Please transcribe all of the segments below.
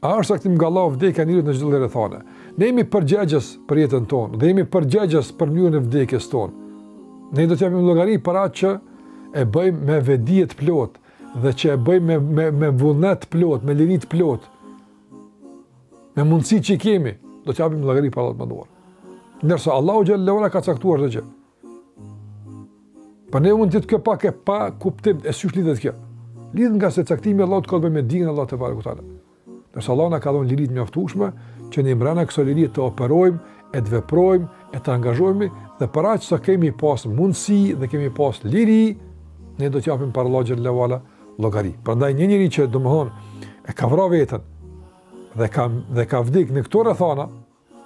A është caktim nga Allahu vdekja e njeriut në çdo lloj rrethane? Ne jemi përgjegjës për jetën tonë dhe jemi përgjegjës për mënyrën e vdekjes tonë. Ne do të japim llogari për atë që e bëjmë me vetëdije të plot dhe që e bëjmë me me me vullnet të plot, me liri të plot. Me mundësi që kemi, do të japim llogari para Allahut të madhëruar. Ndërsa Allahu xhelle ve ala e ka caktuar këtë gjë. Po ne mund të jetë kjo pak e pakuptimtë, e qysh lidhet kjo. Lidhet ngase caktimi i Allahut ka të bëjë me dijen e Allahut tebareke ve teala. Ndërsa Allahu na ka dhonë liri të mjaftueshme, që ne mbrena kësaj lirie të operojmë, e të veprojmë, e të angazhojmë, dhe për aqë sa kemi pas mundësi dhe kemi pas liri, ne do t'japim para Allahut xhelle ve ala llogari. Prandaj një njeri që domethonë e ka vra veten dhe ka, dhe ka vdik në këto rrethana,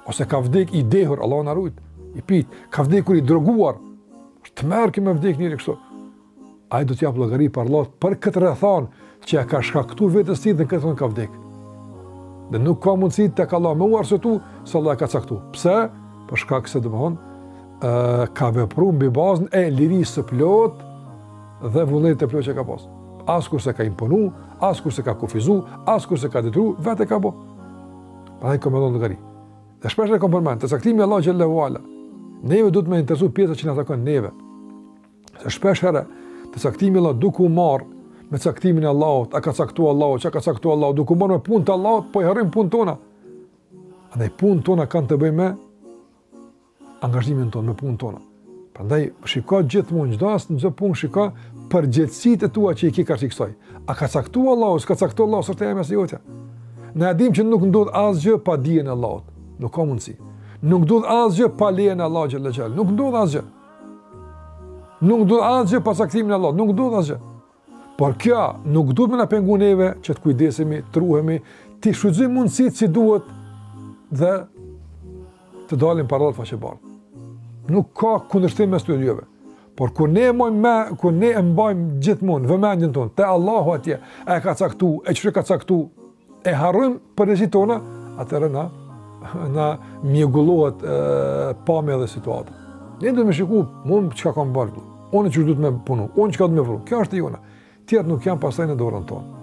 Ose ka vdek i dehur, Allahu na ruajt, i pit, ka vdekur i droguar, është tmerr kur me vdek njeri kështu. Ai do t'japë llogari para Allahut për këtë rrethanë që ja ka shkaktu vetes ti dhe në këtë ka vdek. Dhe nuk ka mundësi tek Allahu me u arsyetu, se Allahu e ka caktu. Pse? Për shkak se domethonë, ka vepru mbi bazën e lirisë së plot dhe vullnetit të plot që ka pas. Askush s'e ka imponu, askush s'e ka kufizu, askush s'e ka detyru, vetë e ka bo. Ai ka me dhon llogari. Dhe shpesh e kam përmend te caktimi i Allahut xhelle ve ala. Neve duhet me na interesu pjesa që na takon neve. Se shpeshherë te caktimi i Allahut duke u marr me caktimin e Allahut, a ka caktuar Allahu, çka ka caktuar Allahu, duke u marr me punë të Allahut, po i harrojm punët tona. Andaj punët tona kanë të bëjnë me angazhimin tonë, me punën tonë. Prandaj shiko gjithmonë çdo rast në çdo punë shiko përgjegjësitë e tua që i ke karshi ksaj. A ka caktu Allahu, s'ka caktu Allahu, s'është temë e jotja. Ne e dimë që nuk ndodh asgjë pa dijen e Allahut. Nuk ka mundësi. Nuk ndodh asgjë pa lejen e Allahut xhelle ve ala. Nuk ndodh asgjë. Nuk ndodh asgjë pa caktimin e Allahut. Nuk ndodh asgjë. Por kjo nuk duhet me na pengu neve që të kujdesemi, të ruhemi, t'i shfrytzojm mundësitë si duhet dhe të dalim para Allahut faqebardhë. Nuk ka kundërshtim mes të dyjave. Por kur ne mojmë me, kur ne e mbajmë gjithmonë vëmendjen tonë te Allahu atje, e ka caktuar, e çfarë ka caktuar, e harrojmë përgjegjësitë tona, atëherë na, na mjegullohet pamja edhe situata. Ne duhet me shiku, unë për çka kam borxh, unë qysh duhet me punu, unë çka duhet me vepru, kjo është e jona, tjerat nuk janë pastaj në dorën tonë.